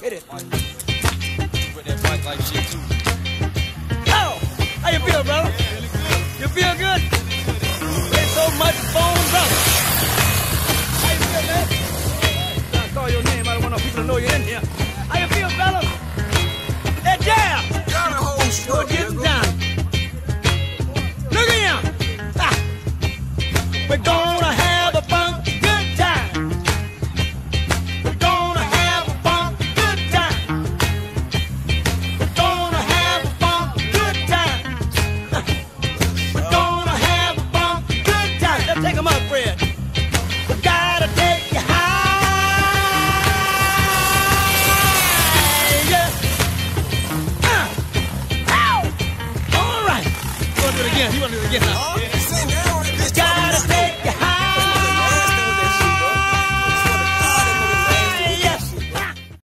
Hit it. With that bike like shit too. Oh, how you feel, brother? You feel good? So much phone, brother. How you feel, man? I call your name. I don't want no people to know you're in here. 'Em up, Fred. We gotta take you high. Yeah. Uh. Ow. All right. You wanna do it again? You wanna do it again?